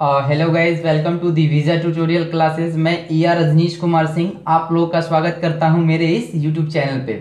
Hello guys welcome to the visa tutorial classes मैं E R Rajnish Kumar Singh आप लोगों का स्वागत करता हूँ मेरे इस यूट्यूब चैनल पे।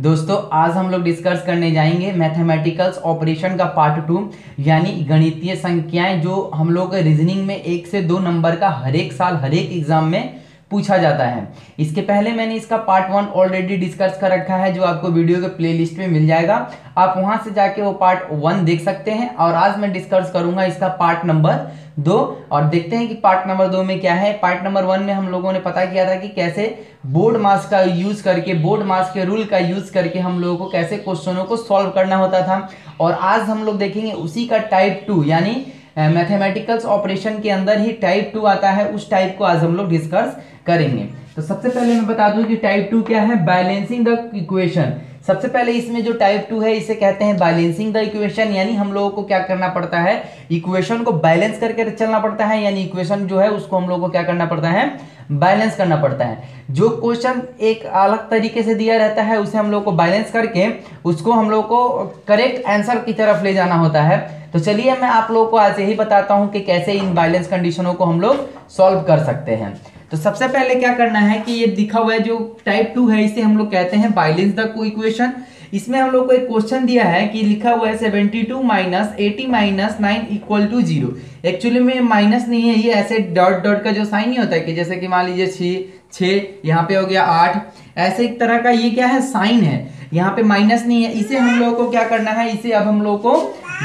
दोस्तों, आज हम लोग डिस्कस करने जाएँगे मैथमेटिकल्स ऑपरेशन का पार्ट टू यानी गणितीय संख्याएँ जो हम लोग रीजनिंग में एक से दो नंबर का हरेक साल, हर एक एग्ज़ाम में पूछा जाता है। इसके पहले मैंने इसका पार्ट वन ऑलरेडी डिस्कस कर रखा है, जो आपको वीडियो के प्लेलिस्ट में मिल जाएगा। आप वहाँ से जाके वो पार्ट वन देख सकते हैं और आज मैं डिस्कस करूँगा इसका पार्ट नंबर दो। और देखते हैं कि पार्ट नंबर दो में क्या है। पार्ट नंबर वन में हम लोगों ने पता किया था कि कैसे बोर्ड मास का यूज़ करके बोर्ड मास के रूल का यूज़ करके हम लोगों को कैसे क्वेश्चनों को सॉल्व करना होता था। और आज हम लोग देखेंगे उसी का टाइप टू यानी मैथमेटिकल्स ऑपरेशन के अंदर ही टाइप टू आता है, उस टाइप को आज हम लोग डिस्कस करेंगे। तो सबसे पहले मैं बता दूँ कि टाइप टू क्या है? बैलेंसिंग द इक्वेशन सबसे पहले इसमें जो टाइप टू है, इसे कहते हैं बैलेंसिंग द इक्वेशन यानी हम लोगों को क्या करना पड़ता है? इक्वेशन को बैलेंस करके चलना पड़ता है, यानी इक्वेशन जो है, उसको हम लोगों को क्या करना पड़ता है? बैलेंस करना पड़ता है। जो क्वेश्चन एक अलग तरीके से दिया रहता है, उसे हम लोग को बैलेंस करके उसको हम लोग को करेक्ट आंसर की तरफ़ ले जाना होता है। तो चलिए मैं आप लोगों को आज यही बताता हूँ कि कैसे इन बैलेंस कंडीशनों को हम लोग सॉल्व कर सकते हैं। तो सबसे पहले क्या करना है कि ये दिखा हुआ है जो टाइप टू है, इसे हम लोग कहते हैं बैलेंस द इक्वेशन इसमें हम लोग को एक क्वेश्चन दिया है कि लिखा हुआ है seventy two minus eighty minus nine equal to zero actually में माइनस नहीं है, ये ऐसे डॉट डॉट का जो साइन नहीं होता है कि जैसे कि मान लीजिए छ छः यहाँ पे हो गया आठ, ऐसे एक तरह का ये क्या है साइन है। यहाँ पे माइनस नहीं है, इसे हम लोग को क्या करना है, इसे अब हम लोग को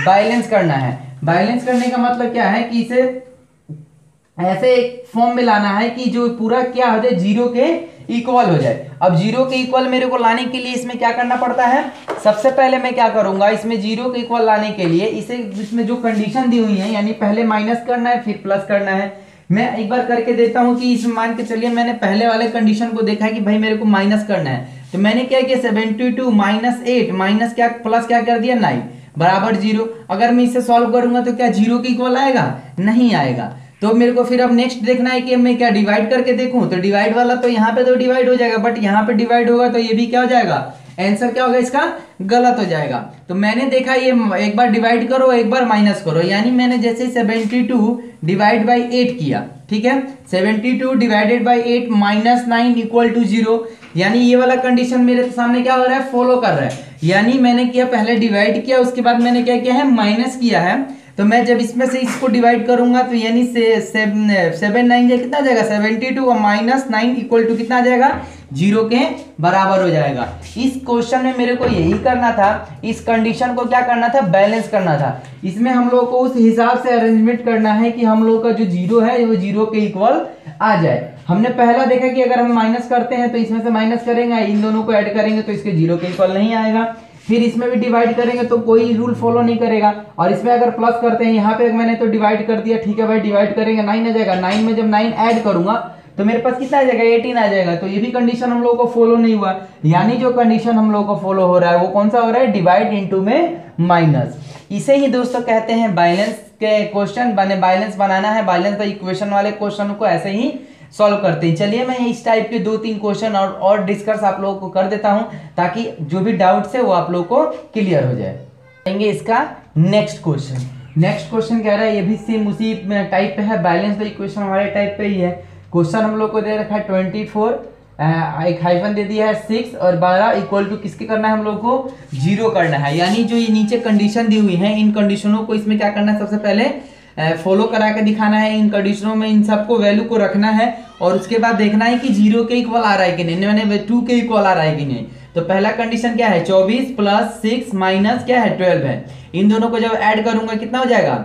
बैलेंस करना है। बैलेंस करने का मतलब क्या है कि इसे ऐसे एक फॉर्म में लाना है कि जो पूरा क्या हो जाए ज़ीरो के इक्वल हो जाए। अब ज़ीरो के इक्वल मेरे को लाने के लिए इसमें क्या करना पड़ता है? सबसे पहले मैं क्या करूँगा, इसमें ज़ीरो के इक्वल लाने के लिए इसे, इसमें जो कंडीशन दी हुई है, यानी पहले माइनस करना है, फिर प्लस करना है। मैं एक बार करके देता हूँ कि इसमें मान के चलिए, मैंने पहले वाले कंडीशन को देखा है कि भाई मेरे को माइनस करना है। तो मैंने क्या किया seventy two minus eight minus क्या प्लस क्या कर दिया? नाइन बराबर ज़ीरो अगर मैं इसे सॉल्व करूँगा तो क्या ज़ीरो के इक्वल आएगा? नहीं आएगा। तो मेरे को फिर अब नेक्स्ट देखना है कि मैं क्या डिवाइड करके देखूँ? तो डिवाइड वाला तो यहाँ पे तो डिवाइड हो जाएगा बट यहाँ पे डिवाइड होगा तो ये भी क्या हो जाएगा? आंसर क्या होगा इसका? गलत हो जाएगा। तो मैंने देखा ये एक बार डिवाइड करो, एक बार माइनस करो। यानी मैंने जैसे 72 डिवाइड बाई एट किया, ठीक है? 72 divided by eight minus nine equal to zero यानी ये वाला कंडीशन मेरे सामने क्या हो रहा है? फॉलो कर रहा है। यानी मैंने किया, पहले डिवाइड किया, उसके बाद मैंने क्या किया है? माइनस किया है। तो मैं जब इसमें से इसको डिवाइड करूँगा तो यानी से, सेवन नाइन कितना जाएगा? सेवेंटी टू और माइनस नाइन इक्वल टू कितना जाएगा? ज़ीरो के बराबर हो जाएगा। इस क्वेश्चन में मेरे को यही करना था। इस कंडीशन को क्या करना था? बैलेंस करना था। इसमें हम लोग को उस हिसाब से अरेंजमेंट करना है कि हम लोग का जो ज़ीरो है वो ज़ीरो के इक्वल आ जाए। हमने पहला देखा कि अगर हम माइनस करते हैं तो इसमें से माइनस करेंगे इन दोनों को ऐड करेंगे तो इसके ज़ीरो के इक्वल नहीं आएगा। फिर इसमें भी डिवाइड करेंगे तो कोई रूल फॉलो नहीं करेगा। और इसमें अगर प्लस करते हैं, यहाँ पे मैंने तो डिवाइड कर दिया, ठीक है भाई डिवाइड करेंगे नाइन आ जाएगा। नाइन में जब नाइन ऐड करूँगा तो मेरे पास कितना आ जाएगा? एटीन आ जाएगा। तो ये भी कंडीशन हम लोग को फॉलो नहीं हुआ। यानी जो कंडीशन हम लोग को फॉलो हो रहा है, वो कौन सा हो रहा है? डिवाइड इंटू में माइनस इसे ही दोस्तों कहते हैं बैलेंस के क्वेश्चन बने बैलेंस बनाना है। बैलेंस द इक्वेशन वाले क्वेश्चन को ऐसे ही सॉल्व करते हैं। चलिए, मैं इस टाइप के दो तीन क्वेश्चन और और डिस्कस आप लोगों को कर देता हूँ, ताकि जो भी डाउट्स है वो आप लोग को क्लियर हो जाए। इसका नेक्स्ट क्वेश्चन नेक्स्ट क्वेश्चन कह रहा है, ये भी सेम उसी टाइप पे है बैलेंस इक्वेशन हमारे टाइप पे ही है। क्वेश्चन हम लोग को दे रखा है ट्वेंटी फोर एक हाइफन दे दिया है सिक्स और बारह इक्वल टू किसके करना है हम लोग को? ज़ीरो करना है। यानी जो ये नीचे कंडीशन दी हुई है, इन कंडीशनों को इसमें क्या करना है? सबसे पहले फॉलो करा के दिखाना है, इन कंडीशनों में इन सबको वैल्यू को रखना है और उसके बाद देखना है कि ज़ीरो के इक्वल आ रहा है कि नहीं मैंने टू के इक्वल आ रहा है कि नहीं। तो पहला कंडीशन क्या है? चौबीस प्लस सिक्स माइनस क्या है? ट्वेल्व है। इन दोनों को जब ऐड करूँगा, कितना हो जाएगा?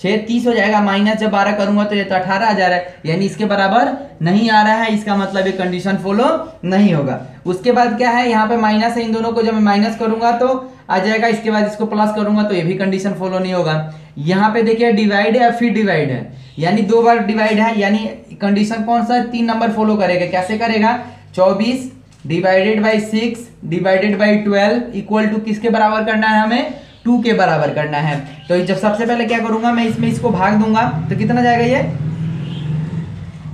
छह, तीस हो जाएगा। माइनस जब बारह करूँगा तो ये तो अठारह आ जा रहा है। यानी इसके बराबर नहीं आ रहा है, इसका मतलब ये कंडीशन फॉलो नहीं होगा। उसके बाद क्या है? यहाँ पे माइनस है, इन दोनों को जब मैं माइनस करूँगा तो आ जाएगा, इसके बाद इसको प्लस करूँगा तो ये भी कंडीशन फॉलो नहीं होगा। यहाँ पे देखिए डिवाइड है, फिर डिवाइड है। यानी दो बार डिवाइड है, यानी कंडीशन कौन सा तीन नंबर फॉलो करेगा। कैसे करेगा? चौबीस divided by six divided by twelve equal to किसके बराबर करना है हमें? टू के बराबर करना है। तो जब सबसे पहले क्या करूँगा, मैं इसमें इसको भाग दूँगा तो कितना जाएगा ये?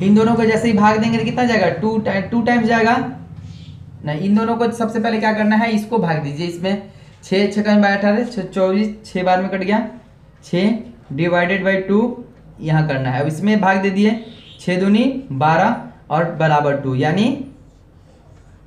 इन दोनों को जैसे ही भाग देंगे तो कितना जाएगा? टू टाइम टू टाइम्स जाएगा। नहीं, इन दोनों को सबसे पहले क्या करना है? इसको भाग दीजिए इसमें। छः छः का बारह अठारह चौबीस छः बार में कट गया। छः डिवाइडेड बाई टू यहाँ करना है। अब इसमें भाग दे दिए। छः दूनी, बारह और बराबर टू यानी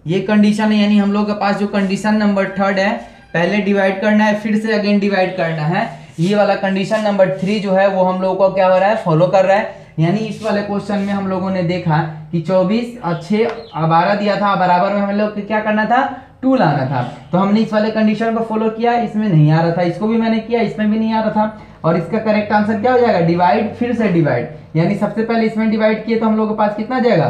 ये कंडीशन है, यानी हम लोग के पास जो कंडीशन नंबर थर्ड है, पहले डिवाइड करना है, फिर से अगेन डिवाइड करना है। ये वाला कंडीशन नंबर थ्री जो है, वो हम लोगों को क्या हो रहा है फॉलो कर रहा है। यानी इस वाले क्वेश्चन में हम लोगों ने देखा कि 24 और छः बारह दिया था बराबर में हम लोग क्या करना था टू लाना था। तो हमने इस वाले कंडीशन को फॉलो किया, इसमें नहीं आ रहा था। इसको भी मैंने किया, इसमें भी नहीं आ रहा था। और इसका करेक्ट आंसर क्या हो जाएगा? डिवाइड फिर से डिवाइड यानी सबसे पहले इसमें डिवाइड किए तो हम लोग के पास कितना जाएगा?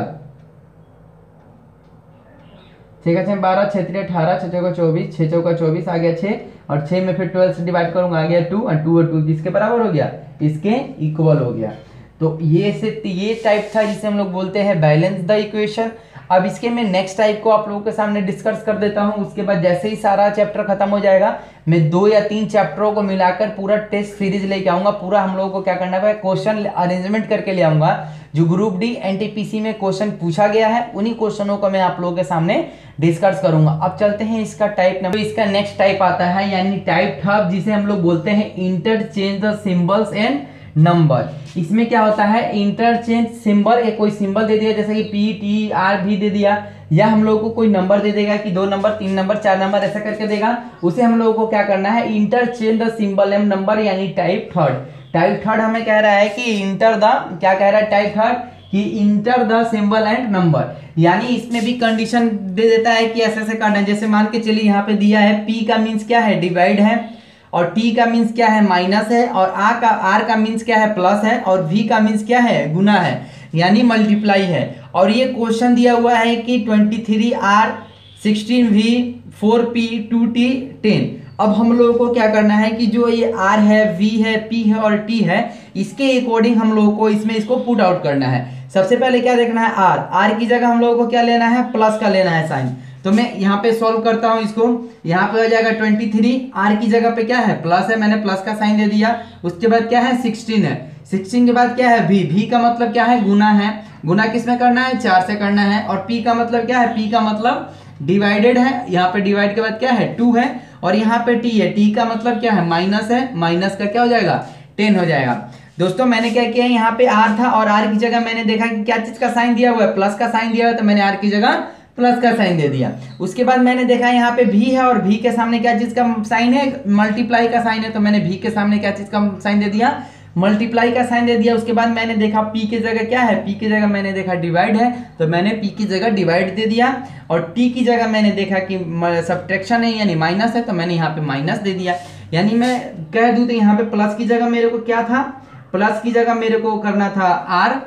छः का बारह छः अठारह छः चौका चौबीस छः चौका चौबीस आ गया छः और छः में फिर ट्वेल्व से डिवाइड करूँगा, आ गया टू और टू और टू किसके बराबर हो गया? इसके इक्वल हो गया। तो ये से, ये टाइप था जिसे हम लोग बोलते हैं बैलेंस द इक्वेशन अब इसके मैं नेक्स्ट टाइप को आप लोगों के सामने डिस्कस कर देता हूँ। उसके बाद जैसे ही सारा चैप्टर खत्म हो जाएगा, मैं दो या तीन चैप्टरों को मिलाकर पूरा टेस्ट सीरीज़ लेके आऊँगा। पूरा हम लोगों को क्या करना है क्वेश्चन अरेंजमेंट करके ले आऊँगा। जो ग्रुप डी एनटीपीसी में क्वेश्चन पूछा गया है, उन्हीं क्वेश्चनों को मैं आप लोगों के सामने डिस्कस करूँगा। अब चलते हैं इसका टाइप नंबर इसका नेक्स्ट टाइप आता है, यानी टाइप थर्ड जिसे हम लोग बोलते हैं interchange the symbols and number. इसमें क्या होता है? इंटरचेंज सिंबल, एक कोई सिंबल दे दिया, जैसे कि पी टी आर भी दे दिया, या हम लोगों को कोई नंबर दे देगा कि दो नंबर, तीन नंबर, चार नंबर, ऐसा करके देगा, उसे हम लोगों को क्या करना है? Interchange the symbol and number, यानी टाइप थर्ड। टाइप थर्ड हमें कह रहा है कि इंटर द, क्या कह रहा है टाइप थर्ड? कि inter the symbol and number. यानी इसमें भी कंडीशन दे देता है कि ऐसे ऐसे करना जैसे मान के चलिए यहाँ पे दिया है पी का मीन्स क्या है? डिवाइड है। और टी का मीन्स क्या है? माइनस है और आ का आर का मीन्स क्या है? प्लस है और वी का मीन्स क्या है? गुना है, यानी मल्टीप्लाई है। और ये क्वेश्चन दिया हुआ है कि twenty three R sixteen V four P two T ten अब हम लोगों को क्या करना है कि जो ये आर है वी है पी है और टी है, इसके अकॉर्डिंग हम लोगों को इसमें इसको पुट आउट करना है। सबसे पहले क्या देखना है? आर आर की जगह हम लोगों को क्या लेना है? प्लस का लेना है साइन। तो मैं यहाँ पे सॉल्व करता हूँ इसको। यहाँ पे हो जाएगा ट्वेंटी थ्री आर की जगह पे क्या है? प्लस है, मैंने प्लस का साइन दे दिया। उसके बाद क्या है? सिक्सटीन है। सिक्सटीन के बाद क्या है? भी भी का मतलब क्या है? गुना है। गुना किसमें करना है? चार से करना है। और पी का मतलब क्या है? पी का मतलब डिवाइडेड है। यहाँ पे डिवाइड के बाद क्या है? टू है। और यहाँ पे टी है। टी का मतलब क्या है? माइनस है। माइनस का क्या हो जाएगा? टेन हो जाएगा। दोस्तों, मैंने क्या किया? यहाँ पे आर था और आर की जगह मैंने देखा कि क्या चीज़ का साइन दिया हुआ है। प्लस का साइन दिया हुआ है तो मैंने आर की जगह प्लस का साइन दे दिया। उसके बाद मैंने देखा यहाँ पे भी है और भी के सामने क्या चीज़ का साइन है? मल्टीप्लाई का साइन है तो मैंने भी के सामने क्या चीज़ का साइन दे दिया। मल्टीप्लाई का साइन दे दिया, उसके बाद मैंने देखा पी की जगह क्या है? पी की जगह मैंने देखा डिवाइड है तो मैंने पी की जगह डिवाइड दे दिया। और टी की जगह मैंने देखा कि सब्ट्रैक्शन है, यानी माइनस है तो मैंने यहाँ पे माइनस दे दिया। यानी मैं कह दूँ तो यहाँ पे प्लस की जगह मेरे को क्या था? प्लस की जगह मेरे को करना था आर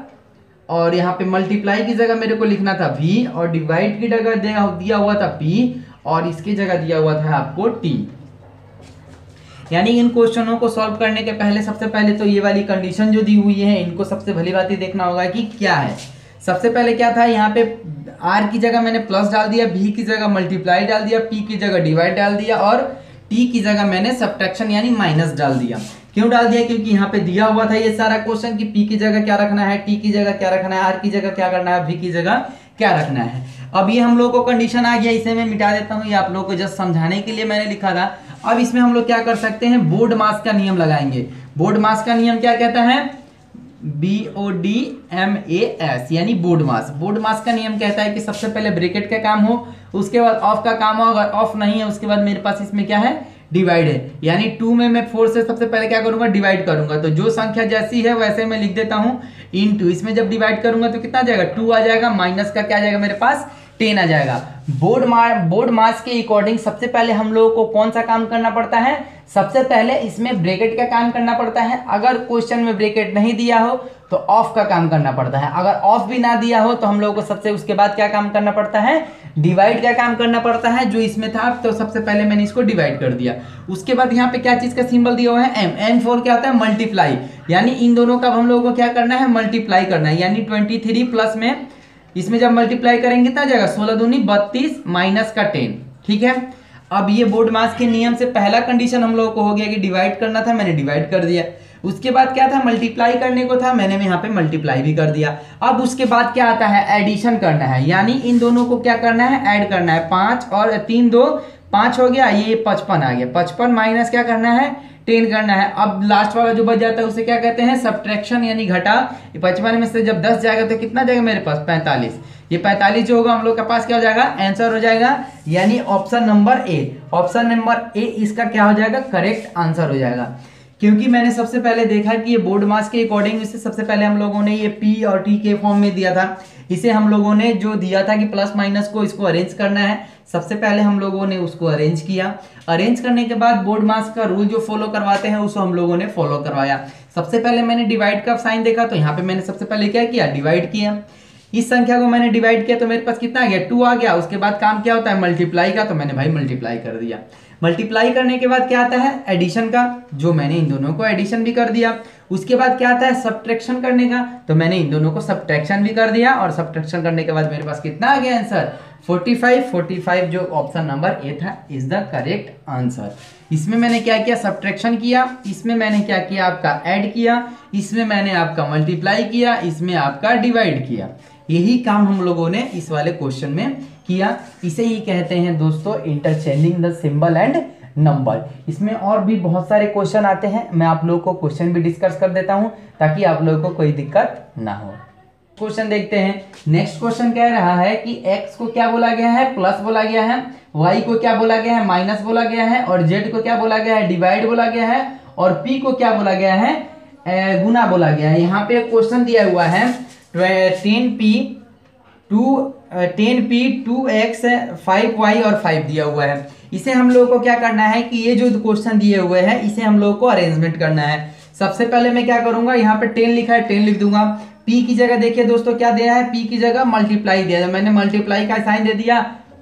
और यहाँ पे मल्टीप्लाई की जगह मेरे को लिखना था v और डिवाइड की जगह दिया हुआ था पी और इसकी जगह दिया हुआ था आपको टी यानी इन क्वेश्चनों को सॉल्व करने के पहले, सबसे पहले तो ये वाली कंडीशन जो दी हुई है, इनको सबसे भली बात देखना होगा कि क्या है। सबसे पहले क्या था, यहाँ पे आर की जगह मैंने प्लस डाल दिया, v की जगह मल्टीप्लाई डाल दिया पी की जगह डिवाइड डाल दिया और टी की जगह मैंने सब्ट्रैक्शन यानी माइनस डाल दिया। क्यों डाल दिया? क्योंकि यहाँ पे दिया हुआ था ये सारा क्वेश्चन कि पी की जगह क्या रखना है टी की जगह क्या रखना है आर की जगह क्या करना है वी की जगह क्या रखना है। अब ये हम लोग को कंडीशन आ गया, इसे मैं मिटा देता हूँ, ये आप लोग को जस्ट समझाने के लिए मैंने लिखा था। अब इसमें हम लोग क्या कर सकते हैं बोर्ड मास का नियम लगाएँगे। बोर्ड मास का नियम क्या कहता है? B O D M A S यानी बोर्ड मास बोर्ड मास का नियम कहता है कि सबसे पहले ब्रेकेट का काम हो, उसके बाद ऑफ़ का काम हो, अगर ऑफ़ नहीं है, उसके बाद मेरे पास इसमें क्या है? डिवाइड है। यानी टू में मैं फोर से सबसे पहले क्या करूँगा? डिवाइड करूँगा। तो जो संख्या जैसी है, वैसे मैं लिख देता हूँ इन इसमें जब डिवाइड करूँगा तो कितना जाएगा? टू आ जाएगा माइनस का क्या जाएगा मेरे पास? टेन आ जाएगा। बोर्ड मार बोर्ड मास के अकॉर्डिंग सबसे पहले हम लोगों को कौन सा काम करना पड़ता है? सबसे पहले इसमें ब्रेकेट का काम करना पड़ता है। अगर क्वेश्चन में ब्रेकेट नहीं दिया हो तो ऑफ़ का काम करना पड़ता है। अगर ऑफ़ भी ना दिया हो तो हम लोगों को सबसे उसके बाद क्या काम करना पड़ता है? डिवाइड का काम करना पड़ता है, जो इसमें था तो सबसे पहले मैंने इसको डिवाइड कर दिया। उसके बाद यहाँ पे क्या चीज़ का सिंबल दिया हुआ है? एम एम फोर क्या होता है? मल्टीप्लाई यानी इन दोनों का हम लोगों को क्या करना है? मल्टीप्लाई करना है। यानी ट्वेंटी थ्री प्लस में इसमें जब मल्टीप्लाई करेंगे कितना जाएगा सोलह दूनी बत्तीस माइनस का टेन ठीक है? अब ये बोर्ड मास के नियम से पहला कंडीशन हम लोगों को हो गया कि डिवाइड करना था, मैंने डिवाइड कर दिया। उसके बाद क्या था? मल्टीप्लाई करने को था, मैंने यहाँ पे मल्टीप्लाई भी कर दिया। अब उसके बाद क्या आता है? एडिशन करना है। यानी इन दोनों को क्या करना है? ऐड करना है। पाँच और तीन दो, पाँच हो गया, ये पचपन आ गया। पचपन माइनस क्या करना है? टेन करना है। अब लास्ट वाला जो बच जाता है, उसे क्या कहते हैं? सब्ट्रैक्शन यानी घटा। पचपन में से जब दस जाएगा तो कितना जाएगा मेरे पास? पैंतालीस। ये पैंतालीस जो होगा, हम लोग के पास क्या हो जाएगा? आंसर हो जाएगा। यानी option number A option number A इसका क्या हो जाएगा? करेक्ट आंसर हो जाएगा। क्योंकि मैंने सबसे पहले देखा कि ये बोर्ड मास के अकॉर्डिंग इसे सबसे पहले हम लोगों ने ये पी और टी के फॉर्म में दिया था। इसे हम लोगों ने जो दिया था कि प्लस माइनस को इसको अरेंज करना है, सबसे पहले हम लोगों ने उसको अरेंज किया। अरेंज करने के बाद बोर्ड मास का रूल जो फॉलो करवाते हैं, उसको हम लोगों ने फॉलो करवाया। सबसे पहले मैंने डिवाइड का साइन देखा तो यहाँ पे मैंने सबसे पहले क्या किया? डिवाइड किया। इस संख्या को मैंने डिवाइड किया तो मेरे पास कितना आ गया? टू आ गया। उसके बाद काम क्या होता है? मल्टीप्लाई का तो मैंने भाई मल्टीप्लाई कर दिया। मल्टीप्लाई करने के बाद क्या आता है? एडिशन का, जो मैंने इन दोनों को एडिशन भी कर दिया। उसके बाद क्या आता है? सब्ट्रैक्शन करने का। तो मैंने इन दोनों को सब्ट्रैक्शन भी कर दिया और सब्ट्रैक्शन करने के बाद मेरे पास कितना आ गया आंसर 45 45 जो ऑप्शन नंबर ए था इज़ द करेक्ट आंसर इसमें मैंने क्या किया? सब्ट्रैक्शन किया। इसमें मैंने क्या किया? आपका ऐड किया। इसमें मैंने आपका मल्टीप्लाई किया। इसमें आपका डिवाइड किया। यही काम हम लोगों ने इस वाले क्वेश्चन में किया। इसे ही कहते हैं दोस्तों interchanging the symbol and number इसमें और भी बहुत सारे क्वेश्चन आते हैं। मैं आप लोगों को क्वेश्चन भी डिस्कस कर देता हूँ, ताकि आप लोगों को कोई दिक्कत ना हो। क्वेश्चन देखते हैं। नेक्स्ट क्वेश्चन कह रहा है कि x को क्या बोला गया है? प्लस बोला गया है। Y को क्या बोला गया है? माइनस बोला गया है। और z को क्या बोला गया है? डिवाइड बोला गया है। और p को क्या बोला गया है? गुना बोला गया है। यहाँ पे क्वेश्चन दिया हुआ है। Ten P two ten P, two X, five Y और फाइव दिया हुआ है। इसे हम लोग को क्या करना है कि ये जो क्वेश्चन दिए हुए हैं, इसे हम लोग को अरेंजमेंट करना है। सबसे पहले मैं क्या करूँगा, यहाँ पे टेन लिखा है, टेन लिख दूँगा। पी की जगह देखिए दोस्तों, क्या दिया है? पी की जगह मल्टीप्लाई दिया है। मैंने मल्टीप्लाई का साइन दे दिया,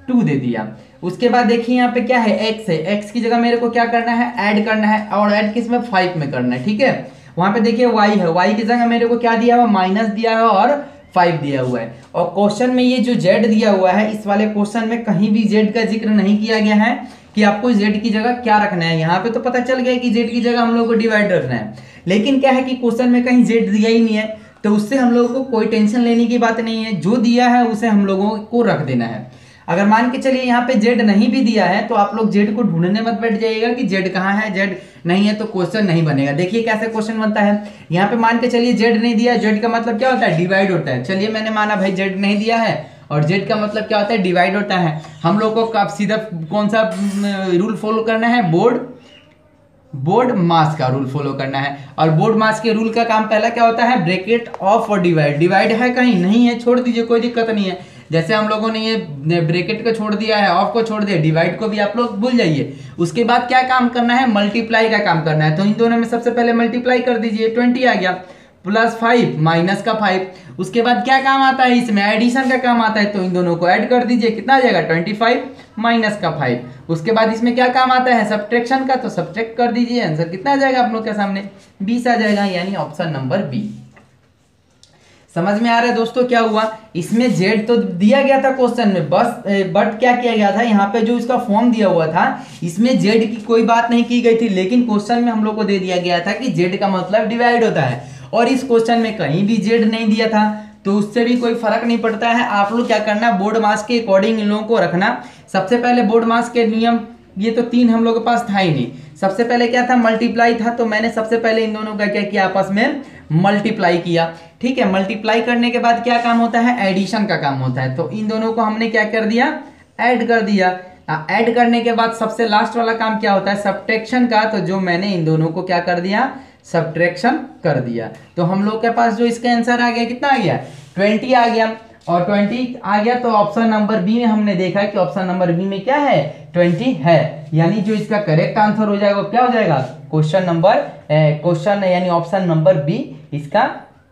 टू दे दिया। उसके बाद देखिए यहाँ पे क्या है एक्स है। एक्स की जगह मेरे को क्या करना है? ऐड करना है और ऐड किसमें? फाइव में करना है, ठीक है? वहाँ पे देखिए वाई है। वाई की जगह मेरे को क्या दिया हुआ? माइनस दिया है और फाइव दिया हुआ है। और क्वेश्चन में ये जो जेड दिया हुआ है, इस वाले क्वेश्चन में कहीं भी जेड का ज़िक्र नहीं किया गया है कि आपको जेड की जगह क्या रखना है। यहाँ पे तो पता चल गया कि जेड की जगह हम लोग को डिवाइड रखना है। लेकिन क्या है कि क्वेश्चन में कहीं जेड दिया ही नहीं है तो उससे हम लोगों को कोई टेंशन लेने की बात नहीं है। जो दिया है, उसे हम लोगों को रख देना है। अगर मान के चलिए यहाँ पे जेड नहीं भी दिया है तो आप लोग जेड को ढूँढने मत बैठ जाइएगा कि जेड कहाँ है जेड नहीं है तो क्वेश्चन नहीं बनेगा। देखिए कैसे क्वेश्चन बनता है। यहाँ पे मान के चलिए जेड नहीं दिया जेड का मतलब क्या होता है? डिवाइड होता है। चलिए मैंने माना भाई जेड नहीं दिया है, और जेड का मतलब क्या होता है? डिवाइड होता है। हम लोग को कब सीधा कौन सा रूल फॉलो करना है? बोर्ड बोर्ड मास का रूल फॉलो करना है। और बोर्ड मास के रूल का काम पहला क्या होता है? ब्रेकेट ऑफ़ और डिवाइड डिवाइड है कहीं? नहीं है। छोड़ दीजिए, कोई दिक्कत नहीं है। जैसे हम लोगों ने ये ब्रेकेट को छोड़ दिया है ऑफ़ को छोड़ दिया डिवाइड को भी आप लोग भूल जाइए। उसके बाद क्या काम करना है? मल्टीप्लाई का काम करना है। तो इन दोनों में सबसे पहले मल्टीप्लाई कर दीजिए ट्वेंटी आ गया प्लस फाइव माइनस का फाइव उसके बाद क्या काम आता है इसमें? एडिशन का काम आता है तो इन दोनों को ऐड कर दीजिए। कितना आ जाएगा? ट्वेंटी फाइव माइनस का फाइव उसके बाद इसमें क्या काम आता है? सब्ट्रैक्शन का तो सब्ट्रैक्ट कर दीजिए। आंसर कितना आ जाएगा आप लोग के सामने? बीस आ जाएगा, यानी ऑप्शन नंबर बी समझ में आ रहा है दोस्तों क्या हुआ? इसमें जेड तो दिया गया था क्वेश्चन में, बस बट क्या किया गया था? यहाँ पे जो इसका फॉर्म दिया हुआ था, इसमें जेड की कोई बात नहीं की गई थी, लेकिन क्वेश्चन में हम लोग को दे दिया गया था कि जेड का मतलब डिवाइड होता है। और इस क्वेश्चन में कहीं भी जेड नहीं दिया था तो उससे भी कोई फ़र्क नहीं पड़ता है। आप लोग क्या करना बोर्ड मास के अकॉर्डिंग इन लोगों को रखना। सबसे पहले बोर्ड मास के नियम, ये तो तीन हम लोग के पास था ही नहीं। सबसे पहले क्या था मल्टीप्लाई था तो मैंने सबसे पहले इन दोनों का क्या किया, आपस में मल्टीप्लाई किया। ठीक है मल्टीप्लाई करने के बाद क्या काम होता है? एडिशन का काम होता है। तो इन दोनों को हमने क्या कर दिया? ऐड कर दिया। ऐड करने के बाद सबसे लास्ट वाला काम क्या होता है? सब्ट्रैक्शन का। तो जो मैंने इन दोनों को क्या कर दिया? सब्ट्रैक्शन कर दिया। तो हम लोग के पास जो इसका आंसर आ गया, कितना आ गया? ट्वेंटी आ गया। और ट्वेंटी आ गया तो ऑप्शन नंबर बी में हमने देखा कि ऑप्शन नंबर बी में क्या है? ट्वेंटी है। यानी जो इसका करेक्ट आंसर हो जाएगा क्या हो जाएगा? क्वेश्चन नंबर क्वेश्चन यानी ऑप्शन नंबर बी इसका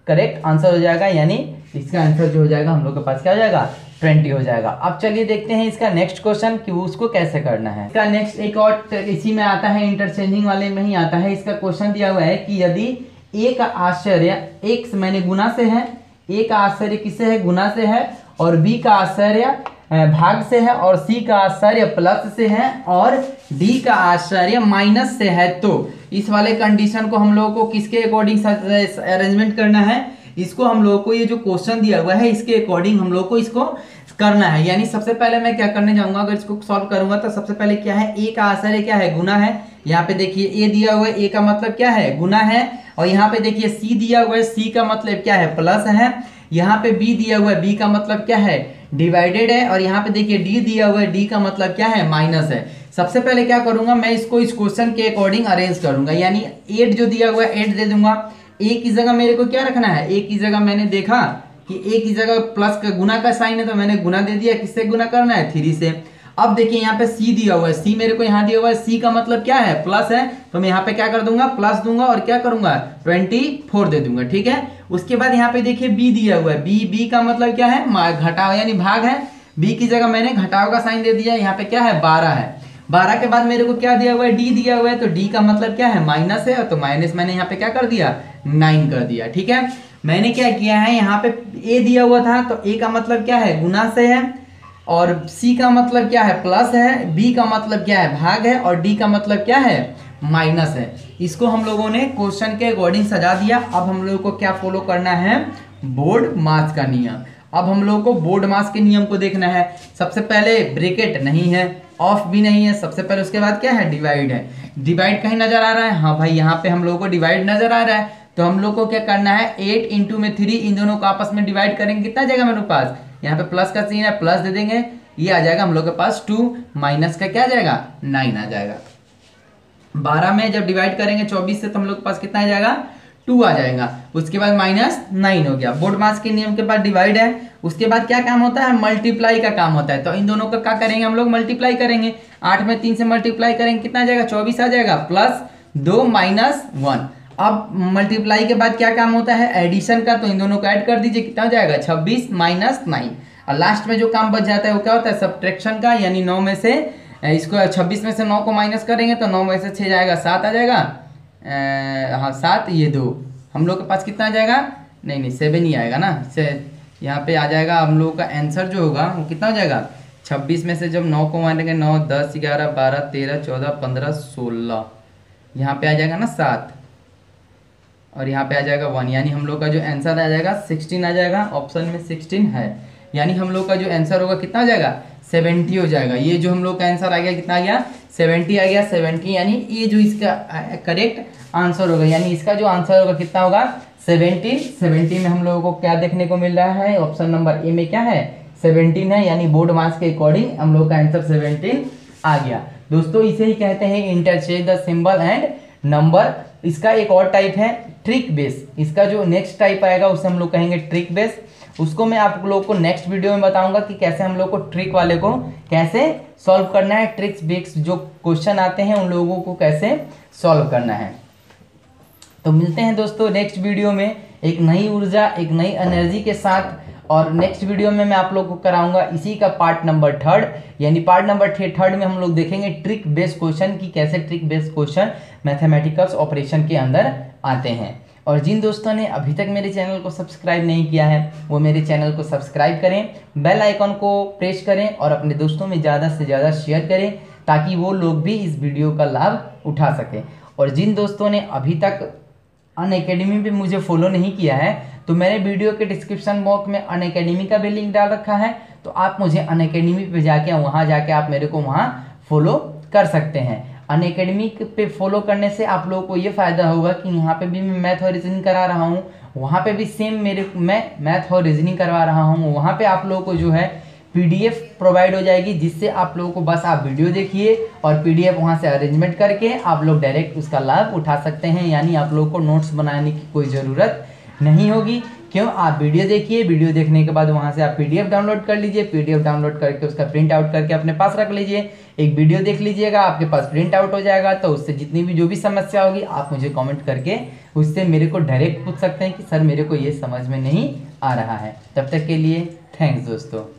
करेक्ट आंसर हो जाएगा, यानी इसका आंसर जो हो जाएगा, हम लोग के पास क्या हो जाएगा? ट्वेंटी हो जाएगा। अब चलिए देखते हैं इसका नेक्स्ट क्वेश्चन कि उसको कैसे करना है। इसका नेक्स्ट एक और इसी में आता है इंटरचेंजिंग वाले में ही आता है। इसका क्वेश्चन दिया हुआ है कि यदि एक आश्चर्य, एक मैंने गुना से है ए का आश्चर्य किससे है? गुना से है, और बी का आश्चर्य भाग से है, और सी का आश्चर्य प्लस से है, और डी का आश्चर्य माइनस से है तो इस वाले कंडीशन को हम लोगों को किसके अकॉर्डिंग अरेंजमेंट करना है? इसको हम लोगों को ये जो क्वेश्चन दिया हुआ है, इसके अकॉर्डिंग हम लोग को इसको करना है। यानी सबसे पहले मैं क्या करने जाऊँगा? अगर इसको सॉल्व करूँगा तो सबसे पहले क्या है? ए का आंसर है, क्या है? गुना है। यहाँ पे देखिए ए दिया हुआ है ए का मतलब क्या है? गुना है। और यहाँ पे देखिए सी दिया हुआ है सी का मतलब क्या है? प्लस है। यहाँ पे बी दिया हुआ है बी का मतलब क्या है? डिवाइडेड है। और यहाँ पे देखिए डी दिया हुआ है डी का मतलब क्या है? माइनस है। सबसे पहले क्या करूँगा, मैं इसको इस क्वेश्चन के अकॉर्डिंग अरेंज करूँगा। यानी एट जो दिया हुआ है एट दे दूँगा। ए की जगह मेरे को क्या रखना है? ए की जगह मैंने देखा कि ए की जगह प्लस का गुना का साइन है तो मैंने गुना दे दिया। किससे गुना करना है? थ्री से। अब देखिए, यहाँ पे सी दिया हुआ है। सी मेरे को यहाँ दिया हुआ है। सी का मतलब क्या है? प्लस है। तो मैं यहाँ पे क्या कर दूँगा? प्लस दूँगा और क्या करूँगा? ट्वेंटी फोर दे दूँगा, ठीक है? उसके बाद यहाँ पे देखिए बी दिया हुआ है। बी बी का मतलब क्या है? घटाओ यानी भाग है। बी की जगह मैंने घटाओ का साइन दे दिया। यहाँ पे क्या है? बारह है। बारह के बाद मेरे को क्या दिया हुआ है? डी दिया हुआ है तो डी का मतलब क्या है? माइनस है तो माइनस मैंने यहाँ पे क्या कर दिया? नाइन कर दिया, ठीक है? मैंने क्या किया है? यहाँ पे ए दिया हुआ था तो ए का मतलब क्या है? गुना से है, और सी का मतलब क्या है? प्लस है बी का मतलब क्या है? भाग है, और डी का मतलब क्या है? माइनस है। इसको हम लोगों ने क्वेश्चन के अकॉर्डिंग सजा दिया। अब हम लोगों को क्या फॉलो करना है? बोर्ड मास का नियम। अब हम लोगों को बोर्ड मास के नियम को देखना है। सबसे पहले ब्रेकेट नहीं है। ऑफ़ भी नहीं है। सबसे पहले उसके बाद क्या है? डिवाइड है। डिवाइड कहीं नज़र आ रहा है? हाँ भाई, यहाँ पे हम लोगों को डिवाइड नज़र आ रहा है। तो हम लोग को क्या करना है? एट इंटू में थ्री इन दोनों को आपस में डिवाइड करेंगे। कितना जाएगा मेरे पास? यहाँ पे प्लस का सीन है प्लस दे देंगे। ये आ जाएगा हम लोग के पास टू माइनस का। क्या आ जाएगा? नाइन आ जाएगा। बारह में जब डिवाइड करेंगे, चौबीस से तो हम लोग के पास कितना आ जाएगा? टू आ जाएगा। उसके बाद माइनस नाइन हो गया। बोर्ड मास के नियम के बाद डिवाइड है। उसके बाद क्या काम होता है? मल्टीप्लाई का काम होता है। तो इन दोनों का क्या करेंगे हम लोग? मल्टीप्लाई करेंगे। आठ में तीन से मल्टीप्लाई करेंगे। कितना आ जाएगा? चौबीस आ जाएगा। प्लस दो माइनस वन अब मल्टीप्लाई के बाद क्या काम होता है? एडिशन का। तो इन दोनों को ऐड कर दीजिए। कितना हो जाएगा? छब्बीस माइनस नाइन और लास्ट में जो काम बच जाता है, वो क्या होता है? सब्ट्रैक्शन का। यानी नौ में से, इसको छब्बीस में से नौ को माइनस करेंगे तो नौ में से छः जाएगा। सात आ जाएगा। हाँ सात, ये दो। हम लोग के पास कितना आ जाएगा? नहीं नहीं सेवन ही आएगा ना। से यहाँ पे आ जाएगा, हम लोग का आंसर जो होगा, वो कितना हो जाएगा? छब्बीस में से जब नौ को मारेंगे, नौ, दस, ग्यारह, बारह, तेरह, चौदह, पंद्रह, सोलह। यहाँ पे आ जाएगा ना सात। और यहाँ पे आ जाएगा वन यानी हम लोग का जो आंसर आ जाएगा सिक्सटीन आ जाएगा। ऑप्शन में सिक्सटीन है। यानी हम लोग का जो आंसर होगा कितना आ जाएगा? सेवेंटी हो जाएगा। ये जो हम लोग का आंसर आ गया, कितना आ गया? सेवेंटी आ गया सेवेंटी यानी ये जो इसका करेक्ट आंसर होगा। यानी इसका जो आंसर होगा कितना होगा? सेवेंटी सेवेंटी में हम लोगों को क्या देखने को मिल रहा है? ऑप्शन नंबर ए में क्या है? सेवेंटीन है, यानी बोर्ड मार्क्स के अकॉर्डिंग हम लोग का आंसर सेवेंटीन आ गया। दोस्तों, इसे ही कहते हैं interchange the symbol and number इसका एक और टाइप है ट्रिक बेस इसका जो नेक्स्ट टाइप आएगा, उसे हम लोग कहेंगे ट्रिक बेस उसको मैं आप लोग को नेक्स्ट वीडियो में बताऊँगा कि कैसे हम लोग को ट्रिक वाले को कैसे सॉल्व करना है ट्रिक्स बेक्स जो क्वेश्चन आते हैं, उन लोगों को कैसे सॉल्व करना है। तो मिलते हैं दोस्तों नेक्स्ट वीडियो में, एक नई ऊर्जा, एक नई एनर्जी के साथ, और नेक्स्ट वीडियो में मैं आप लोग को कराऊँगा इसी का पार्ट नंबर थर्ड यानी पार्ट नंबर थर्ड में हम लोग देखेंगे ट्रिक बेस्ड क्वेश्चन की कैसे trick based question mathematicals operation के अंदर आते हैं। और जिन दोस्तों ने अभी तक मेरे चैनल को सब्सक्राइब नहीं किया है, वो मेरे चैनल को सब्सक्राइब करें, बेल आइकॉन को प्रेस करें और अपने दोस्तों में ज़्यादा से ज़्यादा शेयर करें, ताकि वो लोग भी इस वीडियो का लाभ उठा सकें। और जिन दोस्तों ने अभी तक अन अकेडमी पर मुझे फॉलो नहीं किया है तो मैंने वीडियो के डिस्क्रिप्शन बॉक्स में अन अकेडमी का भी लिंक डाल रखा है तो आप मुझे अन अकेडमी पर जाके, वहाँ जाके आप मेरे को वहाँ फॉलो कर सकते हैं। अन अकेडमी पे फॉलो करने से आप लोगों को ये फ़ायदा होगा कि यहाँ पे भी मैं मैथ और रीजनिंग करा रहा हूँ, वहाँ पे भी सेम मेरे मैं मैथ और रीजनिंग करवा रहा हूँ, वहाँ पे आप लोगों को जो है पीडीएफ प्रोवाइड हो जाएगी, जिससे आप लोगों को बस आप वीडियो देखिए और पीडीएफ वहाँ से अरेंजमेंट करके आप लोग डायरेक्ट उसका लाभ उठा सकते हैं, यानी आप लोगों को नोट्स बनाने की कोई ज़रूरत नहीं होगी। क्यों आप वीडियो देखिए, वीडियो देखने के बाद वहाँ से आप पीडीएफ डाउनलोड कर लीजिए, पीडीएफ डाउनलोड करके उसका प्रिंट आउट करके अपने पास रख लीजिए। एक वीडियो देख लीजिएगा, आपके पास प्रिंट आउट हो जाएगा तो उससे जितनी भी जो भी समस्या होगी, आप मुझे कमेंट करके उससे मेरे को डायरेक्ट पूछ सकते हैं कि, सर, मेरे को ये समझ में नहीं आ रहा है। तब तक के लिए, थैंक्स दोस्तों।